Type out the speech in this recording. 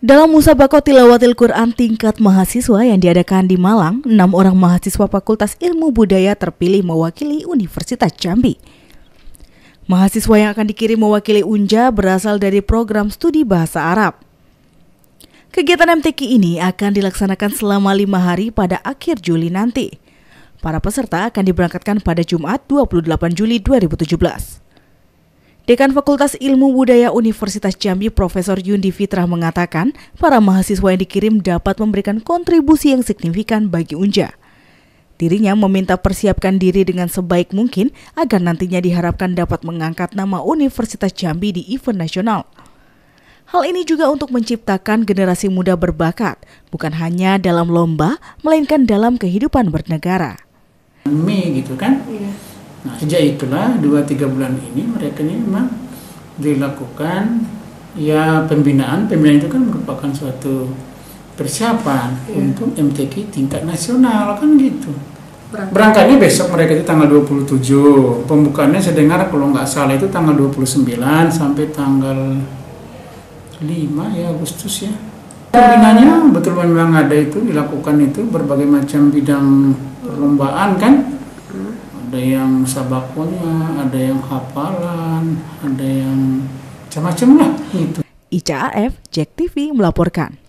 Dalam musabaqah tilawatil Quran tingkat mahasiswa yang diadakan di Malang, enam orang mahasiswa Fakultas Ilmu Budaya terpilih mewakili Universitas Jambi. Mahasiswa yang akan dikirim mewakili UNJA berasal dari program studi bahasa Arab. Kegiatan MTQ ini akan dilaksanakan selama lima hari pada akhir Juli nanti. Para peserta akan diberangkatkan pada Jumat 28 Juli 2017. Dekan Fakultas Ilmu Budaya Universitas Jambi Profesor Yundi Fitrah mengatakan, para mahasiswa yang dikirim dapat memberikan kontribusi yang signifikan bagi Unja. Dirinya meminta persiapkan diri dengan sebaik mungkin agar nantinya diharapkan dapat mengangkat nama Universitas Jambi di event nasional. Hal ini juga untuk menciptakan generasi muda berbakat, bukan hanya dalam lomba, melainkan dalam kehidupan bernegara. Mei gitu kan? Iya Nah, sejak itulah dua tiga bulan ini mereka ini memang dilakukan ya pembinaan. Pembinaan itu kan merupakan suatu persiapan yeah. untuk MTQ tingkat nasional kan gitu. Berangkat. Berangkatnya besok mereka itu tanggal 27. Pembukaannya saya dengar kalau nggak salah itu tanggal 29 sampai tanggal 5 ya Agustus ya. Pembinaannya betul memang ada itu dilakukan itu berbagai macam bidang perlombaan kan ada yang sabakonya, ada yang hafalan, ada yang macam-macam lah itu. ICAF, Jack TV melaporkan.